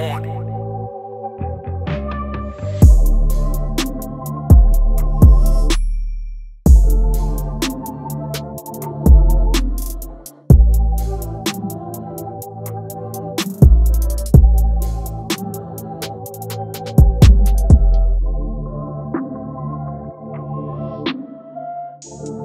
on it. you